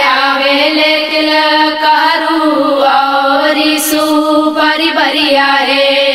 आवे करू और सु परिया आए